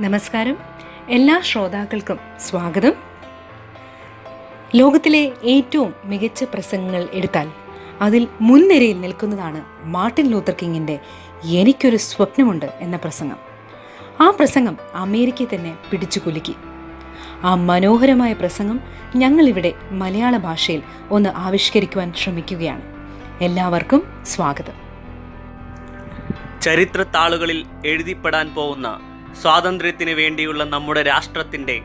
നമസ്കാരം. എല്ലാ ശ്രോതാക്കൾക്കും സ്വാഗതം. ലോകത്തിലെ ഏറ്റവും മികച്ച പ്രസംഗങ്ങൾ എടുത്താൽ അതിൽ മുൻനിരയിൽ നിൽക്കുന്നതാണ് മാർട്ടിൻ ലൂത്തർ കിങ്ങിന്റെ എനിക്കൊരു സ്വപ്നമുണ്ട് എന്ന പ്രസംഗം. ആ പ്രസംഗം അമേരിക്കയെ തന്നെ പിടിച്ചു കുലുക്കി. ആ മനോഹരമായ പ്രസംഗം ഞങ്ങളിവിടെ മലയാള ഭാഷയിൽ ഒന്ന് ആവിഷ്കരിക്കുവാൻ ശ്രമിക്കുകയാണ്. എല്ലാവർക്കും സ്വാഗതം. ചരിത്ര താളുകളിൽ എഴുതിപ്പെടാൻ പോകുന്ന സ്വാതന്ത്ര്യത്തിന് വേണ്ടിയുള്ള നമ്മുടെ രാഷ്ട്രത്തിന്റെ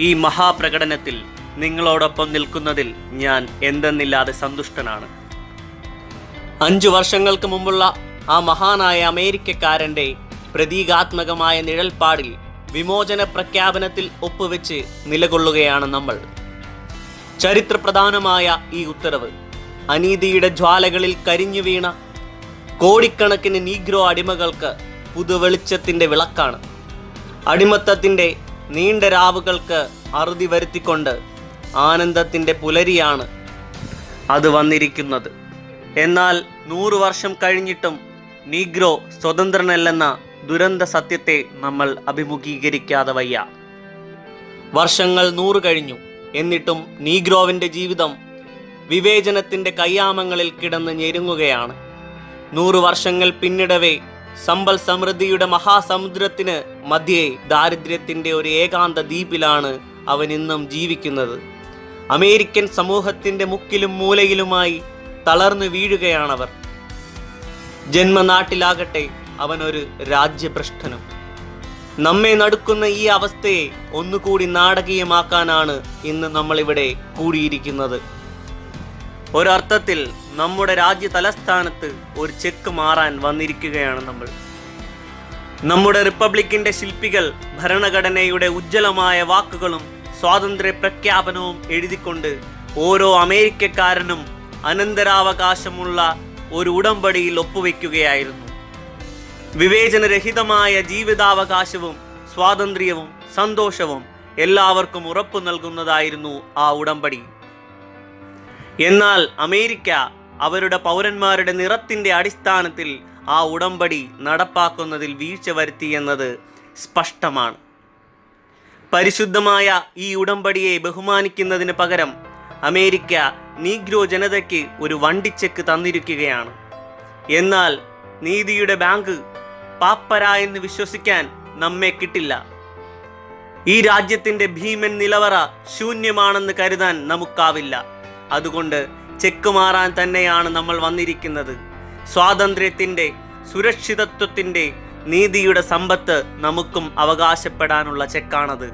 ഈ മഹാപ്രകടനത്തിൽ നിങ്ങളോടൊപ്പം നിൽക്കുന്നതിൽ ഞാൻ എന്തെന്നില്ലാതെ സന്തുഷ്ടനാണ്. അഞ്ചു വർഷങ്ങൾക്ക് മുമ്പുള്ള ആ മഹാനായ അമേരിക്കക്കാരന്റെ പ്രതീകാത്മകമായ നിഴൽപ്പാടിൽ വിമോചന പ്രഖ്യാപനത്തിൽ ഒപ്പുവെച്ച് നിലകൊള്ളുകയാണ് നമ്മൾ. ചരിത്രപ്രധാനമായ ഈ ഉത്തരവ് അനീതിയുടെ ജ്വാലകളിൽ കരിഞ്ഞു വീണ കോടിക്കണക്കിന് നീഗ്രോ അടിമകൾക്ക് പുതുവെളിച്ചത്തിന്റെ വിളക്കാണ്. അടിമത്തത്തിന്റെ നീണ്ട രാവുകൾക്ക് അറുതി വരുത്തിക്കൊണ്ട് ആനന്ദത്തിന്റെ പുലരിയാണ് അത് വന്നിരിക്കുന്നത്. എന്നാൽ നൂറു വർഷം കഴിഞ്ഞിട്ടും നീഗ്രോ സ്വതന്ത്രനല്ലെന്ന ദുരന്ത സത്യത്തെ നമ്മൾ അഭിമുഖീകരിക്കാതെ വയ്യ. വർഷങ്ങൾ നൂറ് കഴിഞ്ഞു. എന്നിട്ടും നീഗ്രോവിന്റെ ജീവിതം വിവേചനത്തിന്റെ കയ്യാമങ്ങളിൽ കിടന്ന് ഞെരുങ്ങുകയാണ്. നൂറു വർഷങ്ങൾ പിന്നിടവേ സമ്പൽ സമൃദ്ധിയുടെ മഹാസമുദ്രത്തിന് മധ്യേ ദാരിദ്ര്യത്തിന്റെ ഒരു ഏകാന്ത ദ്വീപിലാണ് അവൻ ഇന്നും ജീവിക്കുന്നത്. അമേരിക്കൻ സമൂഹത്തിന്റെ മുക്കിലും മൂലയിലുമായി തളർന്നു വീഴുകയാണവർ. ജന്മനാട്ടിലാകട്ടെ ഒരു രാജ്യഭ്രഷ്ടനും. നമ്മെ നടുക്കുന്ന ഈ അവസ്ഥയെ ഒന്നുകൂടി നാടകീയമാക്കാനാണ് ഇന്ന് നമ്മളിവിടെ കൂടിയിരിക്കുന്നത്. ഒരർത്ഥത്തിൽ നമ്മുടെ രാജ്യ തലസ്ഥാനത്ത് ഒരു ചെക്ക് മാറാൻ വന്നിരിക്കുകയാണ് നമ്മൾ. നമ്മുടെ റിപ്പബ്ലിക്കിന്റെ ശില്പികൾ ഭരണഘടനയുടെ ഉജ്ജ്വലമായ വാക്കുകളും സ്വാതന്ത്ര്യ പ്രഖ്യാപനവും എഴുതിക്കൊണ്ട് ഓരോ അമേരിക്കക്കാരനും അനന്തരാവകാശമുള്ള ഒരു ഉടമ്പടിയിൽ ഒപ്പുവെക്കുകയായിരുന്നു. വിവേചനരഹിതമായ ജീവിതാവകാശവും സ്വാതന്ത്ര്യവും സന്തോഷവും എല്ലാവർക്കും ഉറപ്പു നൽകുന്നതായിരുന്നു ആ ഉടമ്പടി. എന്നാൽ അമേരിക്ക അവരുടെ പൗരന്മാരുടെ നിറത്തിന്റെ അടിസ്ഥാനത്തിൽ ആ ഉടമ്പടി നടപ്പാക്കുന്നതിൽ വീഴ്ച വരുത്തി എന്നത് സ്പഷ്ടമാണ്. പരിശുദ്ധമായ ഈ ഉടമ്പടിയെ ബഹുമാനിക്കുന്നതിന് പകരം അമേരിക്ക നീഗ്രോ ജനതയ്ക്ക് ഒരു വണ്ടിച്ചെക്ക് തന്നിരിക്കുകയാണ്. എന്നാൽ നീതിയുടെ ബാങ്ക് പാപ്പരായെന്ന് വിശ്വസിക്കാൻ നമ്മെ കിട്ടില്ല. ഈ രാജ്യത്തിന്റെ ഭീമൻ നിലവറ ശൂന്യമാണെന്ന് കരുതാൻ നമുക്കാവില്ല. അതുകൊണ്ട് ചെക്ക് മാറാൻ തന്നെയാണ് നമ്മൾ വന്നിരിക്കുന്നത്. സ്വാതന്ത്ര്യത്തിന്റെ സുരക്ഷിതത്വത്തിന്റെ നീതിയുടെ സമ്പത്ത് നമുക്കും അവകാശപ്പെടാനുള്ള ചെക്കാണത്.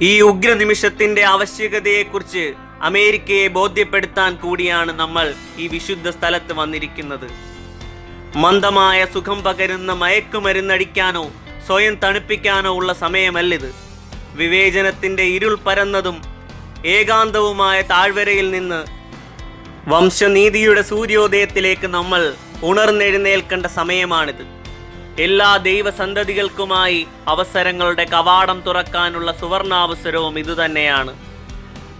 ഈ ഉഗ്ര നിമിഷത്തിന്റെ ആവശ്യകതയെക്കുറിച്ച് അമേരിക്കയെ ബോധ്യപ്പെടുത്താൻ കൂടിയാണ് നമ്മൾ ഈ വിശുദ്ധ സ്ഥലത്ത് വന്നിരിക്കുന്നത്. മന്ദമായ സുഖം പകരുന്ന മയക്കുമരുന്നടിക്കാനോ സ്വയം തണുപ്പിക്കാനോ ഉള്ള സമയമല്ലിത്. വിവേചനത്തിന്റെ ഇരുൾ പരന്നതും ഏകാന്തവുമായ താഴ്വരയിൽ നിന്ന് വംശനീതിയുടെ സൂര്യോദയത്തിലേക്ക് നമ്മൾ ഉണർന്നെഴുന്നേൽക്കേണ്ട സമയമാണിത്. എല്ലാ ദൈവസന്തതികൾക്കുമായി അവസരങ്ങളുടെ കവാടം തുറക്കാനുള്ള സുവർണാവസരവും ഇതുതന്നെയാണ്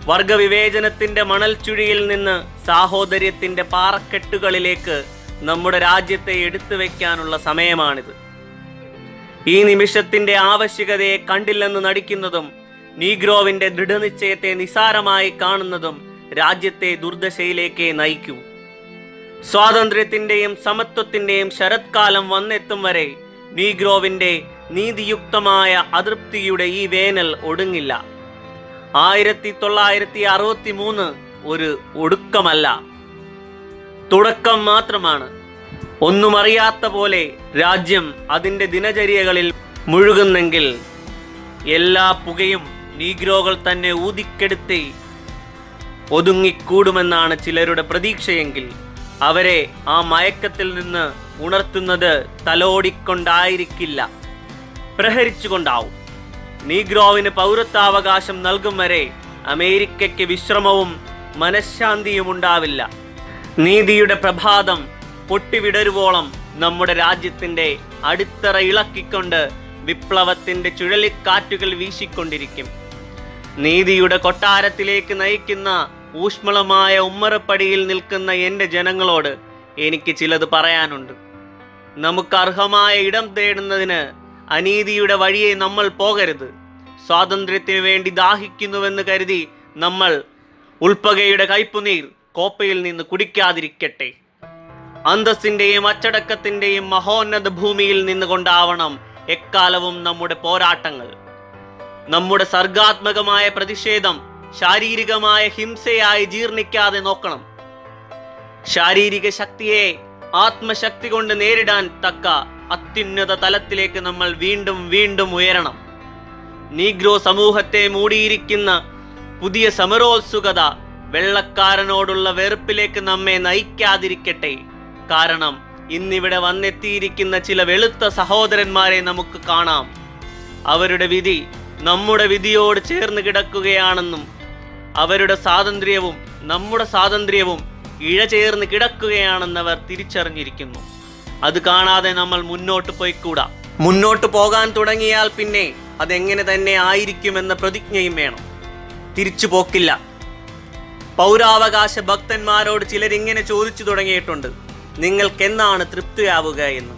വർഗവിവേചനത്തിന്റെ മണൽച്ചുഴിയിൽ നിന്ന് സാഹോദര്യത്തിന്റെ പാറക്കെട്ടുകളിലേക്ക് നമ്മുടെ രാജ്യത്തെ എടുത്തു വയ്ക്കാനുള്ള സമയമാണിത്. ഈ നിമിഷത്തിന്റെ ആവശ്യകതയെ കണ്ടില്ലെന്ന് നടിക്കുന്നതും നീഗ്രോവിന്റെ ദൃഢനിശ്ചയത്തെ നിസാരമായി കാണുന്നതും രാജ്യത്തെ ദുർദശയിലേക്ക് നയിക്കൂ. സ്വാതന്ത്ര്യത്തിന്റെയും സമത്വത്തിന്റെയും ശരത്കാലം വന്നെത്തും വരെ നീഗ്രോവിന്റെ നീതിയുക്തമായ അതൃപ്തിയുടെ ഈ വേനൽ ഒടുങ്ങില്ല. ആയിരത്തി തൊള്ളായിരത്തി അറുപത്തി മൂന്ന് ഒരു ഒടുക്കമല്ല. തുടക്കം മാത്രമാണ്. ഒന്നും അറിയാത്ത പോലെ രാജ്യം അതിന്റെ ദിനചര്യകളിൽ മുഴുകുന്നെങ്കിൽ എല്ലാ പുകയും നീഗ്രോകൾ തന്നെ ഊതിക്കെടുത്ത് ഒതുങ്ങിക്കൂടുമെന്നാണ് ചിലരുടെ പ്രതീക്ഷയെങ്കിൽ അവരെ ആ മയക്കത്തിൽ നിന്ന് ഉണർത്തുന്നത് തലോടിക്കൊണ്ടായിരിക്കില്ല. പ്രഹരിച്ചുകൊണ്ടാവും. നീഗ്രോവിന് പൗരത്വാവകാശം നൽകും വരെ അമേരിക്കയ്ക്ക് വിശ്രമവും മനഃശാന്തിയും ഉണ്ടാവില്ല. നീതിയുടെ പ്രഭാതം പൊട്ടിവിടരുവോളം നമ്മുടെ രാജ്യത്തിന്റെ അടിത്തറ ഇളക്കിക്കൊണ്ട് വിപ്ലവത്തിന്റെ ചുഴലിക്കാറ്റുകൾ വീശിക്കൊണ്ടിരിക്കും. നീതിയുടെ കൊട്ടാരത്തിലേക്ക് നയിക്കുന്ന ഊഷ്മളമായ ഉമ്മറപ്പടിയിൽ നിൽക്കുന്ന എന്റെ ജനങ്ങളോട് എനിക്ക് ചിലത് പറയാനുണ്ട്. നമുക്ക് അർഹമായ ഇടം തേടുന്നതിന് അനീതിയുടെ വഴിയെ നമ്മൾ പോകരുത്. സ്വാതന്ത്ര്യത്തിന് വേണ്ടി ദാഹിക്കുന്നുവെന്ന് കരുതി നമ്മൾ ഉൾപ്പകയുടെ കയ്പുനീർ കോപ്പയിൽ നിന്ന് കുടിക്കാതിരിക്കട്ടെ. അന്തസ്സിന്റെയും അച്ചടക്കത്തിന്റെയും മഹോന്നത ഭൂമിയിൽ നിന്നുകൊണ്ടാവണം എക്കാലവും നമ്മുടെ പോരാട്ടങ്ങൾ. നമ്മുടെ സർഗാത്മകമായ പ്രതിഷേധം ശാരീരികമായ ഹിംസയായി ജീർണിക്കാതെ നോക്കണം. ശാരീരിക ശക്തിയെ ആത്മശക്തി കൊണ്ട് നേരിടാൻ തക്ക അത്യുന്നത തലത്തിലേക്ക് നമ്മൾ വീണ്ടും വീണ്ടും ഉയരണം. നീഗ്രോ സമൂഹത്തെ മൂടിയിരിക്കുന്ന പുതിയ സമരോത്സുകത വെള്ളക്കാരനോടുള്ള വെറുപ്പിലേക്ക് നമ്മെ നയിക്കാതിരിക്കട്ടെ. കാരണം ഇന്നിവിടെ വന്നെത്തിയിരിക്കുന്ന ചില വെളുത്ത സഹോദരന്മാരെ നമുക്ക് കാണാം. അവരുടെ വിധി നമ്മുടെ വിധിയോട് ചേർന്ന് കിടക്കുകയാണെന്നും അവരുടെ സ്വാതന്ത്ര്യവും നമ്മുടെ സ്വാതന്ത്ര്യവും ഇഴചേർന്ന് കിടക്കുകയാണെന്നവർ തിരിച്ചറിഞ്ഞിരിക്കുന്നു. അത് കാണാതെ നമ്മൾ മുന്നോട്ട് പോയിക്കൂടാ. മുന്നോട്ട് പോകാൻ തുടങ്ങിയാൽ പിന്നെ അതെങ്ങനെ തന്നെ ആയിരിക്കുമെന്ന പ്രതിജ്ഞയും വേണം. തിരിച്ചു പോക്കില്ല. പൗരാവകാശ ഭക്തന്മാരോട് ചിലരിങ്ങനെ ചോദിച്ചു തുടങ്ങിയിട്ടുണ്ട് നിങ്ങൾക്കെന്നാണ് തൃപ്തിയാവുക എന്ന്?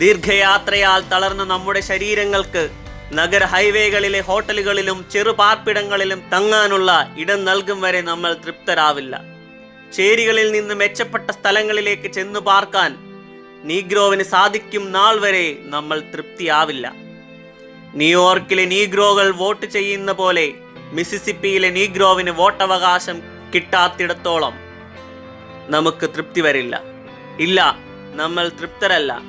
ദീർഘയാത്രയാൽ തളർന്ന നമ്മുടെ ശരീരങ്ങൾക്ക് നഗര ഹൈവേകളിലെ ഹോട്ടലുകളിലും ചെറുപാർപ്പിടങ്ങളിലും തങ്ങാനുള്ള ഇടം നൽകും വരെ നമ്മൾ തൃപ്തരാവില്ല. ചേരികളിൽ നിന്ന് മെച്ചപ്പെട്ട സ്ഥലങ്ങളിലേക്ക് ചെന്നു പാർക്കാൻ നീഗ്രോവിന് സാധിക്കും നാൾ വരെ നമ്മൾ തൃപ്തിയാവില്ല. ന്യൂയോർക്കിലെ നീഗ്രോകൾ വോട്ട് ചെയ്യുന്ന പോലെ മിസിസിപ്പിയിലെ നീഗ്രോവിന് വോട്ടവകാശം കിട്ടാത്തിടത്തോളം നമുക്ക് തൃപ്തി വരില്ല. ഇല്ല നമ്മൾ തൃപ്തരല്ല.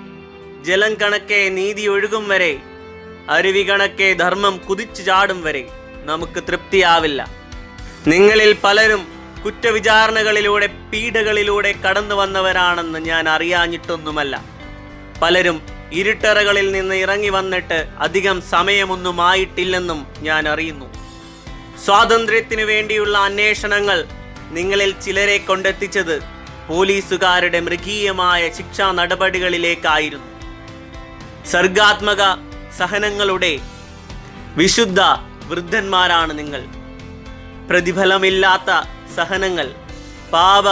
ജലം കണക്കെ നീതി ഒഴുകും വരെ അരുവി കണക്കെ ധർമ്മം കുതിച്ചു ചാടും വരെ നമുക്ക് തൃപ്തിയാവില്ല. നിങ്ങളിൽ പലരും കുറ്റവിചാരണകളിലൂടെ പീഡകളിലൂടെ കടന്നു വന്നവരാണെന്ന് ഞാൻ അറിയാഞ്ഞിട്ടൊന്നുമല്ല. പലരും ഇരുട്ടറകളിൽ നിന്ന് ഇറങ്ങി വന്നിട്ട് അധികം സമയമൊന്നും ആയിട്ടില്ലെന്നും ഞാൻ അറിയുന്നു. സ്വാതന്ത്ര്യത്തിനു വേണ്ടിയുള്ള അന്വേഷണങ്ങൾ നിങ്ങളിൽ ചിലരെ കൊണ്ടെത്തിച്ചത് പോലീസുകാരുടെ മൃഗീയമായ ശിക്ഷാ നടപടികളിലേക്കായിരുന്നു. സർഗാത്മക സഹനങ്ങളുടെ വിശുദ്ധ വൃദ്ധന്മാരാണ് നിങ്ങൾ. പ്രതിഫലമില്ലാത്ത സഹനങ്ങൾ പാപ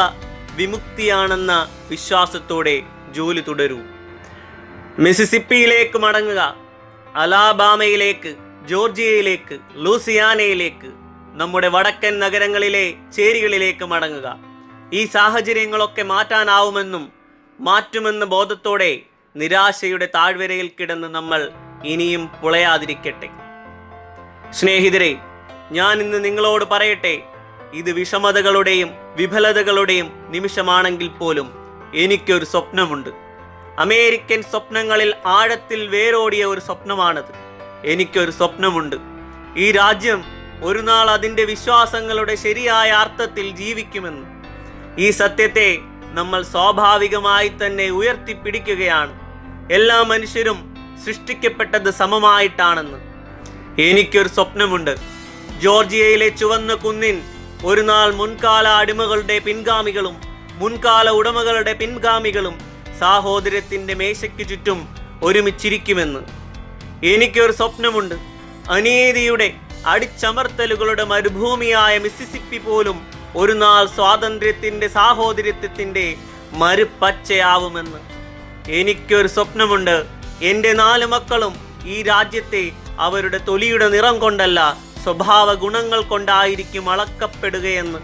വിമുക്തിയാണെന്ന വിശ്വാസത്തോടെ ജോലി തുടരൂ. മിസിസിപ്പിയിലേക്ക് മടങ്ങുക അലാബാമയിലേക്ക് ജോർജിയയിലേക്ക് ലൂസിയാനയിലേക്ക് നമ്മുടെ വടക്കൻ നഗരങ്ങളിലെ ചേരികളിലേക്ക് മടങ്ങുക. ഈ സാഹചര്യങ്ങളൊക്കെ മാറ്റാനാവുമെന്നും മാറ്റുമെന്ന ബോധത്തോടെ നിരാശയുടെ താഴ്വരയിൽ കിടന്ന് നമ്മൾ ഇനിയും പുളയാതിരിക്കട്ടെ. സ്നേഹിതരെ ഞാൻ ഇന്ന് നിങ്ങളോട് പറയട്ടെ ഇത് വിഷമതകളുടെയും വിഫലതകളുടെയും നിമിഷമാണെങ്കിൽ പോലും എനിക്കൊരു സ്വപ്നമുണ്ട്. അമേരിക്കൻ സ്വപ്നങ്ങളിൽ ആഴത്തിൽ വേരോടിയ ഒരു സ്വപ്നമാണത്. എനിക്കൊരു സ്വപ്നമുണ്ട്. ഈ രാജ്യം ഒരു നാൾ അതിന്റെ വിശ്വാസങ്ങളുടെ ശരിയായ അർത്ഥത്തിൽ ജീവിക്കുമെന്ന്. ഈ സത്യത്തെ നമ്മൾ സ്വാഭാവികമായി തന്നെ ഉയർത്തിപ്പിടിക്കുകയാണ്. എല്ലാ മനുഷ്യരും സൃഷ്ടിക്കപ്പെട്ടത് സമമായിട്ടാണെന്ന്. എനിക്കൊരു സ്വപ്നമുണ്ട്. ജോർജിയയിലെ ചുവന്ന കുന്നിൻ ഒരു നാൾ മുൻകാല അടിമകളുടെ പിൻഗാമികളും മുൻകാല ഉടമകളുടെ പിൻഗാമികളും സാഹോദര്യത്തിന്റെ മേശയ്ക്ക് ചുറ്റും ഒരുമിച്ചിരിക്കുമെന്ന്. എനിക്കൊരു സ്വപ്നമുണ്ട്. അനീതിയുടെ അടിച്ചമർത്തലുകളുടെ മരുഭൂമിയായ മിസിസിപ്പി പോലും ഒരു നാൾ സ്വാതന്ത്ര്യത്തിന്റെ സാഹോദര്യത്തിന്റെ മരുപ്പച്ചയാവുമെന്ന് എനിക്കൊരു സ്വപ്നമുണ്ട്. എന്റെ നാല് മക്കളും ഈ രാജ്യത്തെ അവരുടെ തൊലിയുടെ നിറം കൊണ്ടല്ല സ്വഭാവ ഗുണങ്ങൾ കൊണ്ടായിരിക്കും അളക്കപ്പെടുകയെന്ന്.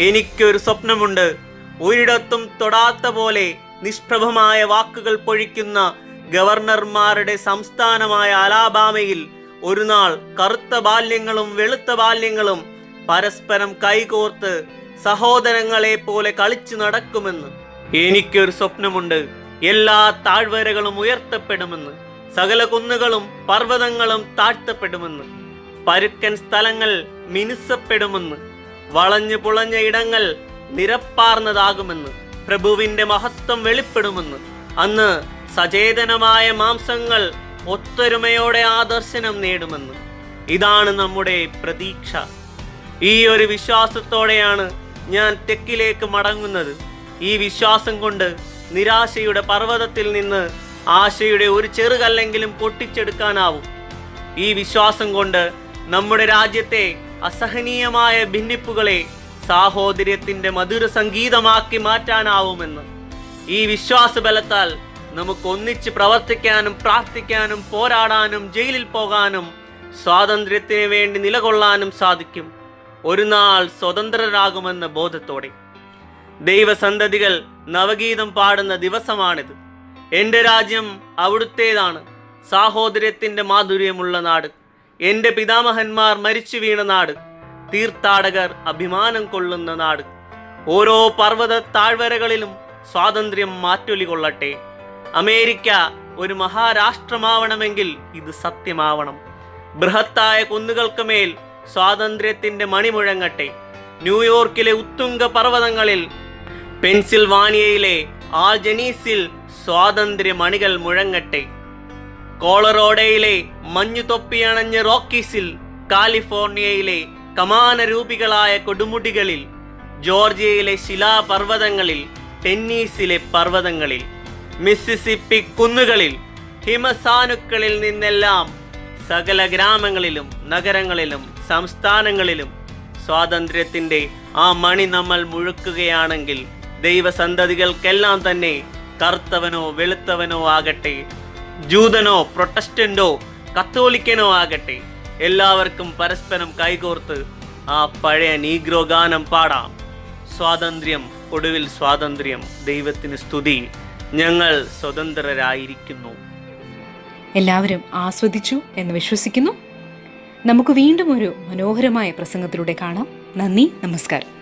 എനിക്കൊരു സ്വപ്നമുണ്ട്. ഒരിടത്തും തൊടാത്ത പോലെ നിഷ്പ്രഭമായ വാക്കുകൾ പൊഴിക്കുന്ന ഗവർണർമാരുടെ സംസ്ഥാനമായ അലാബാമയിൽ ഒരു നാൾ കറുത്ത ബാല്യങ്ങളും വെളുത്ത ബാല്യങ്ങളും പരസ്പരം കൈകോർത്ത് സഹോദരങ്ങളെ പോലെ കളിച്ചു നടക്കുമെന്ന്. എനിക്കൊരു സ്വപ്നമുണ്ട്. എല്ലാ താഴ്വരകളും ഉയർത്തപ്പെടുമെന്ന് സകല കുന്നുകളും പർവതങ്ങളും താഴ്ത്തപ്പെടുമെന്ന് പരുക്കൻ സ്ഥലങ്ങൾ മിനുസപ്പെടുമെന്ന് വളഞ്ഞു പുളഞ്ഞ ഇടങ്ങൾ നിരപ്പാർന്നതാകുമെന്ന് പ്രഭുവിന്റെ മഹത്വം വെളിപ്പെടുമെന്ന് അന്ന് സചേതനമായ മാംസങ്ങൾ ഒത്തൊരുമയോടെ ആദർശനം ദർശനം നേടുമെന്ന്. ഇതാണ് നമ്മുടെ പ്രതീക്ഷ. ഈ ഒരു വിശ്വാസത്തോടെയാണ് ഞാൻ തെക്കിലേക്ക് മടങ്ങുന്നത്. ഈ വിശ്വാസം കൊണ്ട് നിരാശയുടെ പർവതത്തിൽ നിന്ന് ആശയുടെ ഒരു ചെറുകല്ലെങ്കിലും പൊട്ടിച്ചെടുക്കാനാവും. ഈ വിശ്വാസം കൊണ്ട് നമ്മുടെ രാജ്യത്തെ അസഹനീയമായ ഭിന്നിപ്പുകളെ സാഹോദര്യത്തിന്റെ മധുര സംഗീതമാക്കി മാറ്റാനാവുമെന്ന്. ഈ വിശ്വാസബലത്താൽ നമുക്ക് ഒന്നിച്ച് പ്രവർത്തിക്കാനും പ്രാർത്ഥിക്കാനും പോരാടാനും ജയിലിൽ പോകാനും സ്വാതന്ത്ര്യത്തിന് വേണ്ടി നിലകൊള്ളാനും സാധിക്കും. ഒരു നാൾ സ്വതന്ത്രരാകുമെന്ന ബോധത്തോടെ. ദൈവസന്തതികൾ നവഗീതം പാടുന്ന ദിവസമാണിത്. എന്റെ രാജ്യം അവിടുത്തേതാണ്. സാഹോദര്യത്തിന്റെ മാധുര്യമുള്ള നാട്. എന്റെ പിതാമഹന്മാർ മരിച്ചു വീണ നാട്. തീർത്ഥാടകർ അഭിമാനം കൊള്ളുന്ന നാട്. ഓരോ പർവത താഴ്വരകളിലും സ്വാതന്ത്ര്യം മാറ്റൊലി കൊള്ളട്ടെ. അമേരിക്ക ഒരു മഹാരാഷ്ട്രമാവണമെങ്കിൽ ഇത് സത്യമാവണം. ബൃഹത്തായ കുന്നുകൾക്ക് മേൽ സ്വാതന്ത്ര്യത്തിന്റെ മണിമുഴങ്ങട്ടെ. ന്യൂയോർക്കിലെ ഉത്തുംഗ പർവതങ്ങളിൽ പെൻസിൽവാനിയയിലെ ആൽജനീസിൽ സ്വാതന്ത്ര്യ മണികൾ മുഴങ്ങട്ടെ. കോളറോഡയിലെ മഞ്ഞു തൊപ്പിയണഞ്ഞ റോക്കീസിൽ കാലിഫോർണിയയിലെ കമാനരൂപികളായ കൊടുമുടികളിൽ ജോർജിയയിലെ ശിലാപർവതങ്ങളിൽ ടെന്നീസിലെ പർവതങ്ങളിൽ മിസിസിപ്പി കുന്നുകളിൽ ഹിമസാനുക്കളിൽ നിന്നെല്ലാം സകല ഗ്രാമങ്ങളിലും നഗരങ്ങളിലും സംസ്ഥാനങ്ങളിലും സ്വാതന്ത്ര്യത്തിന്റെ ആ മണി നമ്മൾ മുഴുക്കുകയാണെങ്കിൽ ദൈവസന്തതികൾക്കെല്ലാം തന്നെ കറുത്തവനോ വെളുത്തവനോ ആകട്ടെ ജൂതനോ പ്രൊട്ടസ്റ്റന്റോ കത്തോലിക്കനോ ആകട്ടെ എല്ലാവർക്കും പരസ്പരം കൈകോർത്ത് ആ പഴയ നീഗ്രോ ഗാനം പാടാം. സ്വാതന്ത്ര്യം ഒടുവിൽ സ്വാതന്ത്ര്യം ദൈവത്തിന് സ്തുതി. ഞങ്ങൾ സ്വതന്ത്രരായിരിക്കുന്നു. എല്ലാവരും ആസ്വദിച്ചു എന്ന് വിശ്വസിക്കുന്നു. നമുക്ക് വീണ്ടും ഒരു മനോഹരമായ പ്രസംഗത്തിലൂടെ കാണാം. നന്ദി നമസ്കാരം.